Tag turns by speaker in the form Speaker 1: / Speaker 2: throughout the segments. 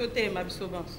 Speaker 1: totelema biso
Speaker 2: banso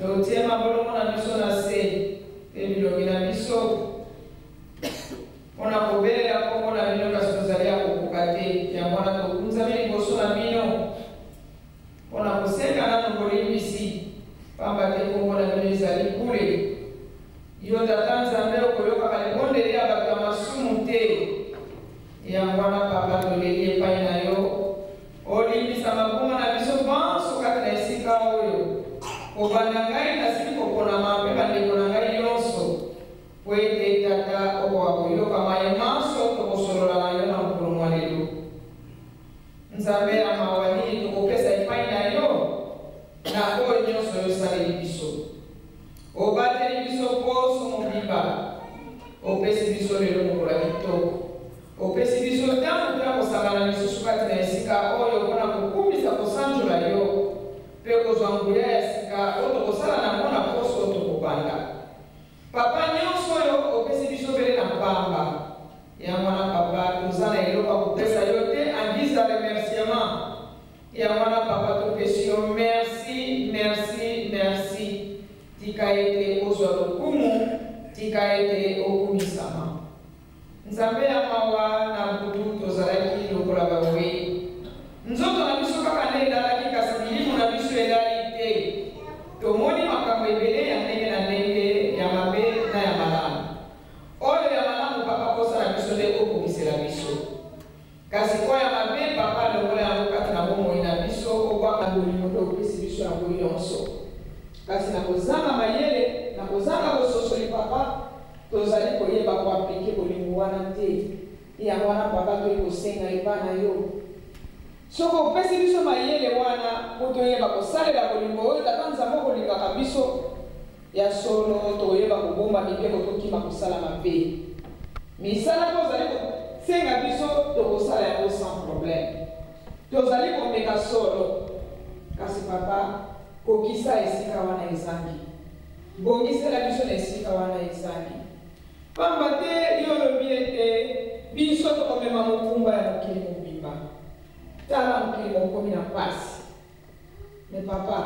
Speaker 2: Totie mabolongo na biso na se mpe bilongi na biso mpo na kobelela nkombo na bino, kasi tozali ya kokoka te. Yango wana tokunzami liboso na bino mpo na kosenga nano bolimbisi, mpamba te nkombo na bino ezali bule. Yo Tata Nzambe, okoyokaka libondeli ya bato ya masumu te. Yango wana, Papa, toleli epai na yo. Olimbisa mabunga na biso banso kati na esika oyo, kobanda ngai nasili koponama mpe bandeko na ngai nyonso, mpo ete, Tata, okoka koyoka maye manso tokosolola na yo na mokolo mwa lelo. Nzambe ya mawa, nini tokopesa epai na yo na oyo nyonso yo osaleli biso? Obateli biso poso mobimba, opesi biso lelo mokolo ya kitoko. Opesi biso ntango mpo na kosangana lisusu kati na esika oyo mpo na kokumisa, kosanjola yo, mpe kozwa nguya ya sika oyo tokosala na yango na poso oyo tokobanda. Papa, nyonso oyo opesi biso bele na mpamba. Yango wana, Papa, toza na eloko ya kopesa yo te en guise ya remerciement. Yango wana, Papa, topesi yo mersi, mersi, mersi. Tika ete ozwa lokumu, tika ete okumisama. Nzambe ya mawa na butu tozalaki lokola bawei. Nzoto na biso kaka nde elalaki kasi milimo na biso elali te. Tomoni makambo ebele ya ndenge na ndenge ya mabe na ya malamu. Oyo ya malamu papa posa na biso nde okokisela biso. Kasi oyo ya mabe, Papa, longola yango kati na bomoi na biso, obwaka bolingo mpe opesi biso yango yonso. Kasi na kozanga mayele, na kozanga bososoli, Papa, tozali koyeba ko appliquer bolingo wana te. Yango wana, Papa, toye kosenga epai na Yo, soki opesi biso mayele wana, mpo toyeba kosalela bolingo oyo Tata Nzambe okolingaka biso, Ya solo, tokoyeba kobombami mpe kotokima kosala mabe. Misala mpe ozali kosenga biso tokosala yango sans problème. Tozali komeka solo. Kasi Papa, kokisa esika wana ezangi. Bongisela biso na esika wana ezangi. Pamba te yo olobi ete biso tokomema mokumba ya mokili mobimba. Tala mokili mokomi na pasi. Mais papa,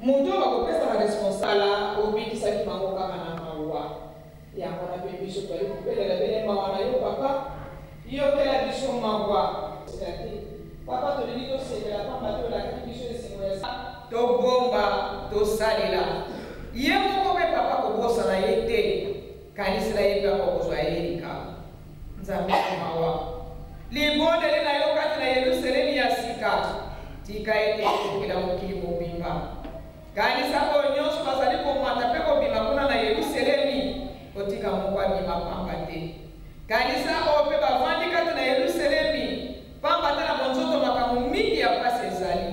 Speaker 2: moto oyo bakopesa ba responsala obikisaki bango kaka na mawa. Yango na pe biso toyali kobelela bele mawa na yo papa, yokela biso mawa. Seka te papa, tolingi tosepela pamba te olakaki biso esengo ya sika. Tobomba, tosalela Ye moko pe papa, kobosana Ye te. Kanisela ye mpe akokozwa ye likabo. Nzambe ya mawa, libondeli na yo kati na Yelusalemi ya sika, tika ete ekokela mokili mobimba. Kanisa oyo nyonso bazali komata mpe kobima kuna na Yelusalemi, kotika moko abima pamba te. Kanisa oyo mpe bavandi kati na Yelusalemi, pamba te na bonzoto makambo mingi ya mpasi ezali.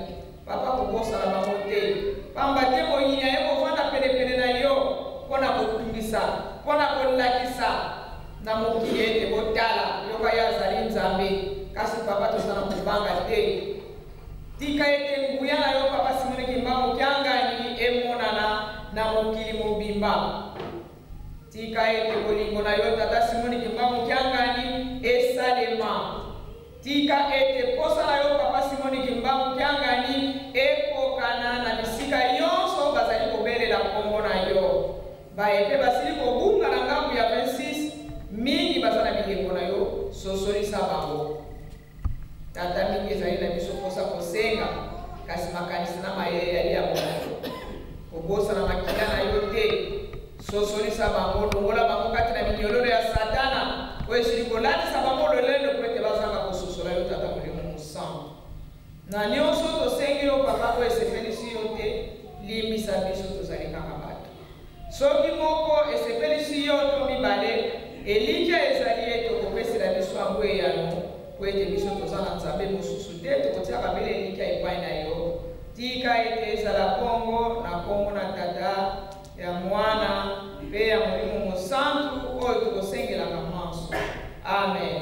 Speaker 2: Papa, kobosana bango te, pamba te moyini aye kovanda penepene na yo mpo na kotungisa, mpo na kolakisa na mokili ete botala, yoka ye azali Nzambe. Kasi papa, toza na kobanga te, tika ete nguya na yo papa Simoni Kimbangu Kiangani emonana na mokili mobimba. Tika ete bolingo na yo, Tata Simoni Kimbangu Kiangani, esalema. Tika ete posa na yo, Papa Simoni Kimbangu Kiangani, ekokana na bisika yonso bazali kobelela nkombo na yo. Baye mpe basili kobunga na ngambo ya 26 mingi baza na bilembo na yo, sosolisa bango. Tata mingi ezali na biso mposa kosenga, kasi makanisi na maye eyali ya moto. Kobosana makila na yo te, sosolisa bango, longola bango kati na minyololo ya Satana oyo esili kolatisa bango lolendo mpo ete bazanga kososola yo, Tata Molimo Mosantu. Na nyonso tosengi yo, Papa, oyo esemelisi yo te, limbisa biso, tozali kaka Soki moko esepelisi yo to mibale, elikya ezali ete okopesela biso yango eyano, mpo ete biso toza na Nzambe mosusu te, tokotiaka bele elikya epai na yo. Tika ete ezala bongo, na nkombo na Tata, ya Mwana, mpe ya Molimo Mosantu, oyo tokosengelaka manso. Amen.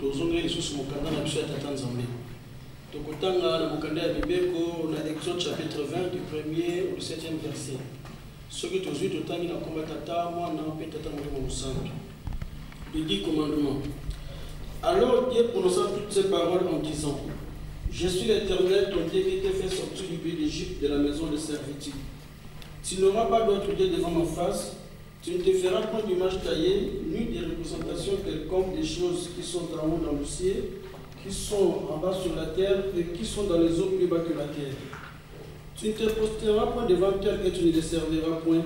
Speaker 3: tozongeli lisusu mokanda na biso ya tata
Speaker 4: nzambe
Speaker 1: tokotanga
Speaker 3: na mokanda ya mibeko na exode chapitre 20 du premier au 7e verset soki tozwi totangi na nkomba tata mwana mpe tata molimo mosantu le dit commandement alors dieu prononça toutes ces paroles en disant je suis l'éternel ton dieu qui t'ai fait sortir du pays d'égypte de la maison de servitude tu n'auras pas d'autre dieu devant ma face tu ne te feras point d'image taillée, ni de représentation quelconque des choses qui sont en haut dans le ciel, qui sont en bas sur la terre et qui sont dans les eaux plus bas que la terre. Tu ne te posteras point devant terre et tu ne les serviras point.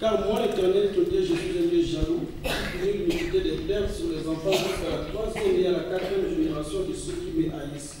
Speaker 3: Car moi, l'Éternel, ton Dieu, je suis un Dieu jaloux, qui l'unité des pères sur les enfants jusqu'à la troisième et à la quatrième génération de ceux qui me haïssent.